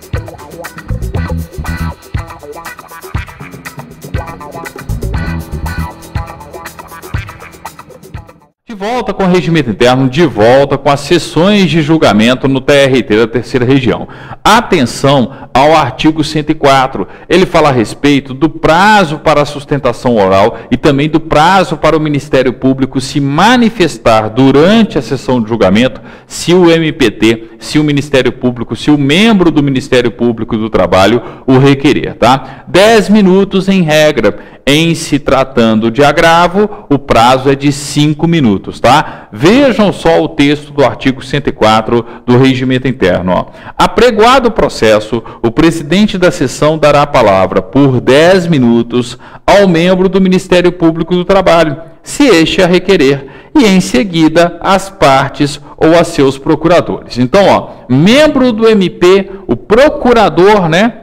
De volta com o regimento interno, de volta com as sessões de julgamento no TRT da terceira região. Atenção ao artigo 104. Ele fala a respeito do prazo para a sustentação oral e também do prazo para o Ministério Público se manifestar durante a sessão de julgamento se o MPT, se o Ministério Público, se o membro do Ministério Público do Trabalho o requerer, tá? 10 minutos em regra. Em se tratando de agravo, o prazo é de 5 minutos, tá? Vejam só o texto do artigo 104 do Regimento Interno. Ó. Apregoado o processo, o presidente da sessão dará a palavra por 10 minutos ao membro do Ministério Público do Trabalho, se este a requerer, e em seguida às partes ou a seus procuradores. Então, ó, membro do MP, o procurador, né?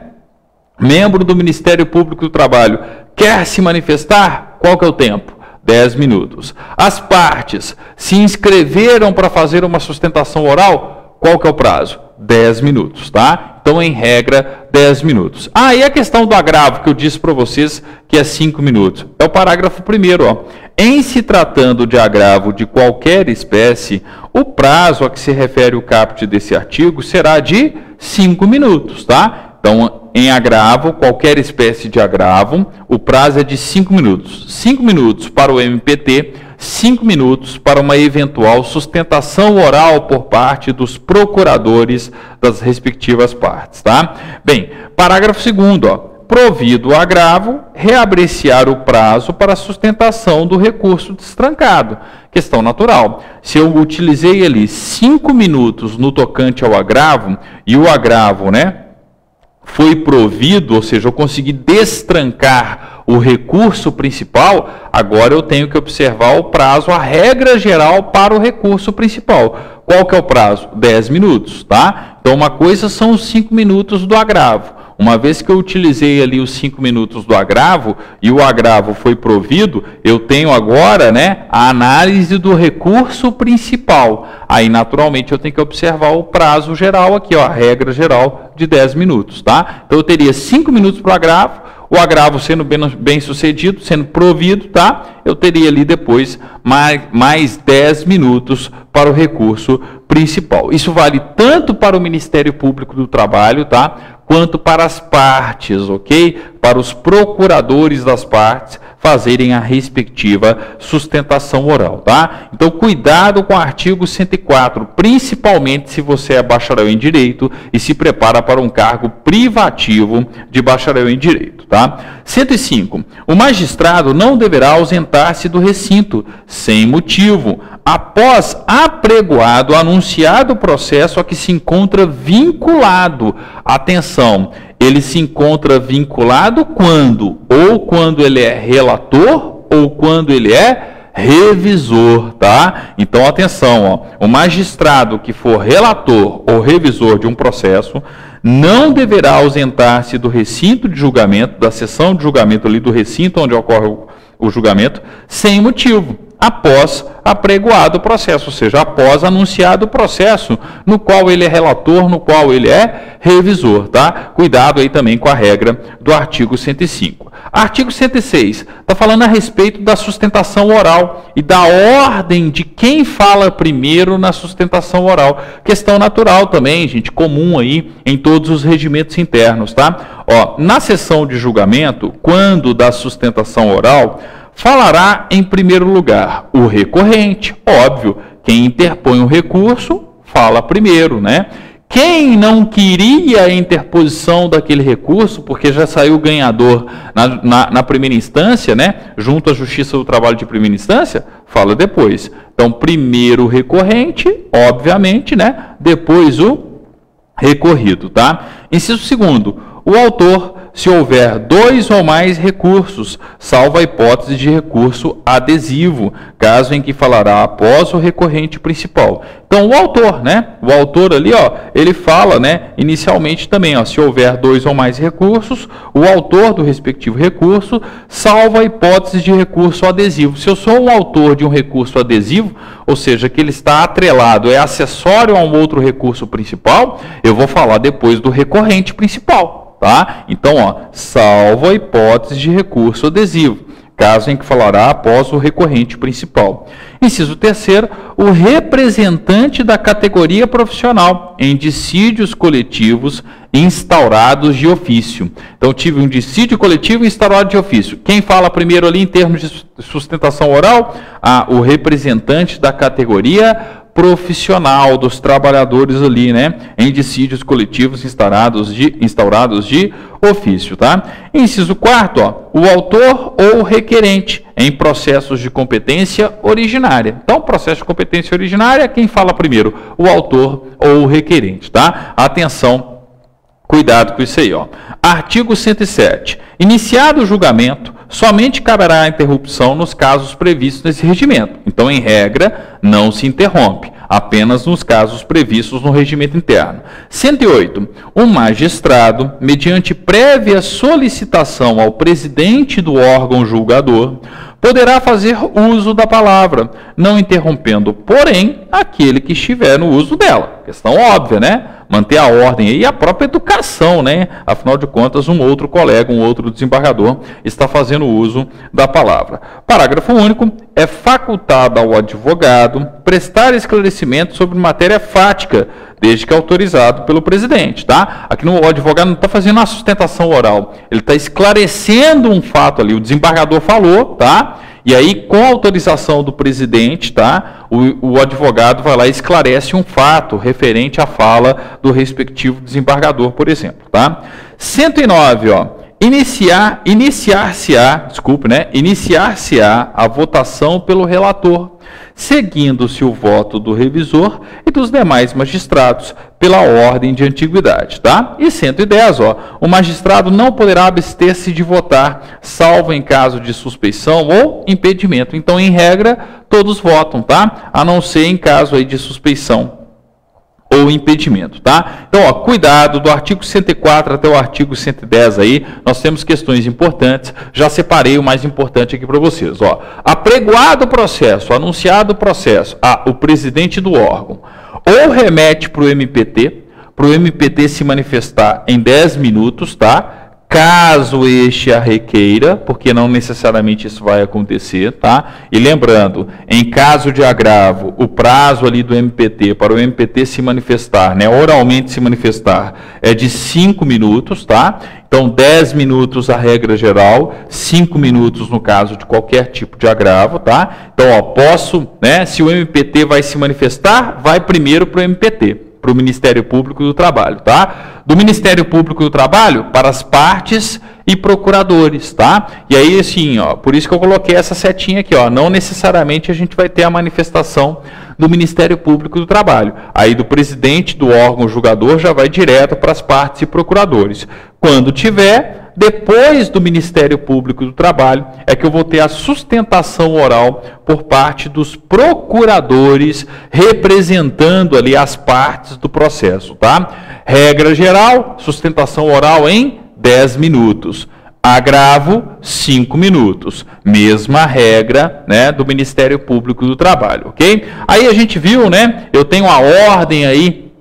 Membro do Ministério Público do Trabalho, quer se manifestar? Qual que é o tempo? 10 minutos. As partes se inscreveram para fazer uma sustentação oral? Qual que é o prazo? 10 minutos, tá? Então, em regra, 10 minutos. Ah, e a questão do agravo que eu disse para vocês que é 5 minutos. É o parágrafo primeiro, ó. Em se tratando de agravo de qualquer espécie, o prazo a que se refere o caput desse artigo será de 5 minutos, tá? Então, em agravo, qualquer espécie de agravo, o prazo é de 5 minutos. 5 minutos para o MPT, 5 minutos para uma eventual sustentação oral por parte dos procuradores das respectivas partes, tá? Bem, parágrafo 2 ó. Provido o agravo, reapreciar o prazo para sustentação do recurso destrancado. Questão natural. Se eu utilizei ali 5 minutos no tocante ao agravo, e o agravo, né, foi provido, ou seja, eu consegui destrancar o recurso principal, agora eu tenho que observar o prazo, a regra geral para o recurso principal. Qual que é o prazo? 10 minutos, tá? Então, uma coisa são os 5 minutos do agravo. Uma vez que eu utilizei ali os cinco minutos do agravo e o agravo foi provido, eu tenho agora né, a análise do recurso principal. Aí, naturalmente, eu tenho que observar o prazo geral aqui, ó, a regra geral de 10 minutos. Tá? Então, eu teria cinco minutos para o agravo, o agravo sendo bem, bem, sucedido, sendo provido, tá? Eu teria ali depois mais, mais 10 minutos para o recurso principal. Isso vale tanto para o Ministério Público do Trabalho, tá? quanto para as partes, ok? Para os procuradores das partes fazerem a respectiva sustentação oral, tá? Então, cuidado com o artigo 104, principalmente se você é bacharel em direito e se prepara para um cargo privativo de bacharel em direito, tá? 105. O magistrado não deverá ausentar-se do recinto sem motivo, após apregoado, anunciado o processo a que se encontra vinculado. Atenção, ele se encontra vinculado quando? Ou quando ele é relator, ou quando ele é revisor, tá? Então atenção, ó, o magistrado que for relator ou revisor de um processo não deverá ausentar-se do recinto de julgamento, da sessão de julgamento ali do recinto onde ocorre o, o julgamento, sem motivo após apregoado o processo, ou seja, após anunciado o processo no qual ele é relator, no qual ele é revisor, tá? Cuidado aí também com a regra do artigo 105. Artigo 106 está falando a respeito da sustentação oral e da ordem de quem fala primeiro na sustentação oral. Questão natural também, gente, comum aí em todos os regimentos internos, tá? Ó, na sessão de julgamento, quando da sustentação oral, falará em primeiro lugar o recorrente, óbvio, quem interpõe o recurso fala primeiro, né? Quem não queria a interposição daquele recurso, porque já saiu ganhador na, na, na, primeira instância, né? Junto à Justiça do Trabalho de primeira instância, fala depois. Então, primeiro o recorrente, obviamente, né? Depois o recorrido, tá? Inciso segundo, o autor se houver dois ou mais recursos, salvo a hipótese de recurso adesivo, caso em que falará após o recorrente principal. Então, o autor, né? O autor ali, ó, ele fala, né, inicialmente também, ó, se houver dois ou mais recursos, o autor do respectivo recurso, salvo a hipótese de recurso adesivo. Se eu sou um autor de um recurso adesivo, ou seja, que ele está atrelado, é acessório a um outro recurso principal, eu vou falar depois do recorrente principal, tá? Então, ó, salvo a hipótese de recurso adesivo caso em que falará após o recorrente principal. Inciso terceiro, o representante da categoria profissional em dissídios coletivos instaurados de ofício. Então, tive um dissídio coletivo instaurado de ofício. Quem fala primeiro ali em termos de sustentação oral? Ah, o representante da categoria profissional dos trabalhadores ali, né, em dissídios coletivos instaurados de, instaurados de ofício, tá? Inciso quarto, ó, o autor ou requerente em processos de competência originária. Então, processo de competência originária, quem fala primeiro? O autor ou o requerente, tá? Atenção, cuidado com isso aí, ó. Artigo 107. Iniciado o julgamento, somente caberá a interrupção nos casos previstos nesse regimento. Então, em regra, não se interrompe, apenas nos casos previstos no regimento interno. 108. Um magistrado, mediante prévia solicitação ao presidente do órgão julgador, poderá fazer uso da palavra, não interrompendo, porém, aquele que estiver no uso dela. Questão óbvia, né? Manter a ordem e a própria educação, né? Afinal de contas, um outro colega, um outro desembargador está fazendo uso da palavra. Parágrafo único. É facultado ao advogado prestar esclarecimento sobre matéria fática, desde que autorizado pelo presidente, tá? Aqui no o advogado não está fazendo uma sustentação oral, ele está esclarecendo um fato ali. O desembargador falou, tá? E aí, com autorização do presidente, tá? O, o, advogado vai lá e esclarece um fato referente à fala do respectivo desembargador, por exemplo, tá? 109, ó. Iniciar, iniciar-se-á, desculpe, né? Iniciar-se-á a votação pelo relator seguindo-se o voto do revisor e dos demais magistrados pela ordem de antiguidade, tá? E 110, ó, o magistrado não poderá abster-se de votar, salvo em caso de suspeição ou impedimento. Então, em regra, todos votam, tá? A não ser em caso aí de suspeição ou impedimento, tá? Então, ó, cuidado do artigo 104 até o artigo 110 aí, nós temos questões importantes, já separei o mais importante aqui para vocês, ó. Apregoado o processo, anunciado o processo, ah, o presidente do órgão ou remete para o MPT, para o MPT se manifestar em 10 minutos, tá? Caso este a requeira, porque não necessariamente isso vai acontecer, tá? E lembrando, em caso de agravo, o prazo ali do MPT para o MPT se manifestar, né, oralmente se manifestar, é de 5 minutos, tá? Então, 10 minutos a regra geral, 5 minutos no caso de qualquer tipo de agravo, tá? Então, ó, posso, né, se o MPT vai se manifestar, vai primeiro para o MPT para o Ministério Público do Trabalho, tá? Do Ministério Público do Trabalho para as partes e procuradores, tá? E aí, assim, ó, por isso que eu coloquei essa setinha aqui, ó. Não necessariamente a gente vai ter a manifestação do Ministério Público do Trabalho. Aí do presidente do órgão julgador já vai direto para as partes e procuradores. Quando tiver, depois do Ministério Público do Trabalho, é que eu vou ter a sustentação oral por parte dos procuradores representando ali as partes do processo, tá? Regra geral, sustentação oral em 10 minutos. Agravo, 5 minutos. Mesma regra né, do Ministério Público do Trabalho, ok? Aí a gente viu, né? Eu tenho a ordem aí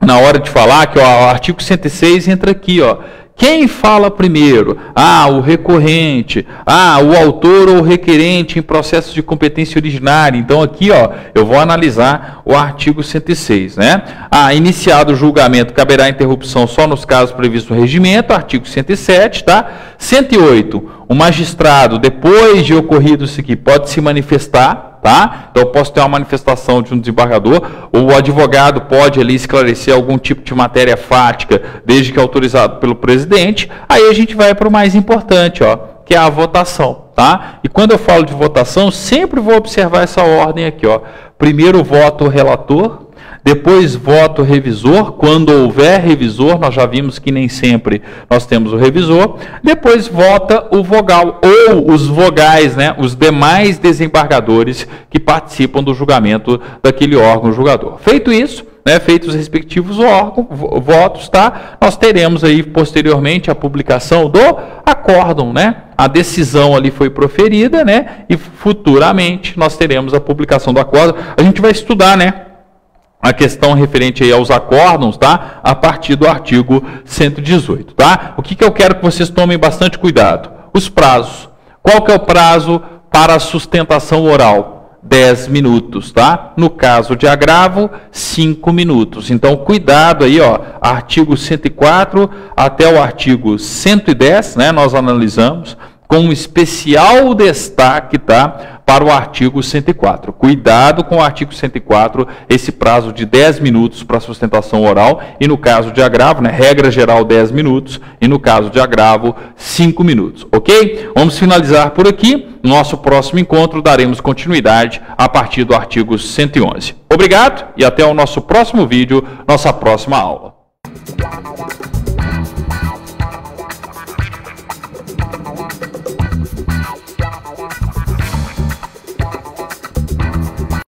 na hora de falar que ó, o artigo 106 entra aqui, ó. Quem fala primeiro? Ah, o recorrente. Ah, o autor ou requerente em processo de competência originária. Então aqui, ó, eu vou analisar o artigo 106, né? Ah, iniciado o julgamento, caberá interrupção só nos casos previstos no regimento, artigo 107, tá? 108. O magistrado, depois de ocorrido isso aqui, pode se manifestar tá? Então posso ter uma manifestação de um desembargador, ou o advogado pode ali esclarecer algum tipo de matéria fática, desde que autorizado pelo presidente. Aí a gente vai para o mais importante, ó, que é a votação, tá? E quando eu falo de votação, sempre vou observar essa ordem aqui, ó. Primeiro voto o relator, depois voto revisor, quando houver revisor, nós já vimos que nem sempre nós temos o revisor, depois vota o vogal ou os vogais, né, os demais desembargadores que participam do julgamento daquele órgão julgador. Feito isso, né, feitos os respectivos órgãos, votos, tá? Nós teremos aí posteriormente a publicação do acórdão, né? A decisão ali foi proferida, né? E futuramente nós teremos a publicação do acórdão. A gente vai estudar, né? A questão referente aí aos acórdãos, tá? A partir do artigo 118, tá? O que, que eu quero que vocês tomem bastante cuidado? Os prazos. Qual que é o prazo para sustentação oral? 10 minutos, tá? No caso de agravo, 5 minutos. Então, cuidado aí, ó, artigo 104 até o artigo 110, né? Nós analisamos com um especial destaque, tá? Para o artigo 104. Cuidado com o artigo 104, esse prazo de 10 minutos para sustentação oral, e no caso de agravo, né, regra geral 10 minutos, e no caso de agravo, 5 minutos, ok? Vamos finalizar por aqui. Nosso próximo encontro daremos continuidade a partir do artigo 111. Obrigado e até o nosso próximo vídeo, nossa próxima aula.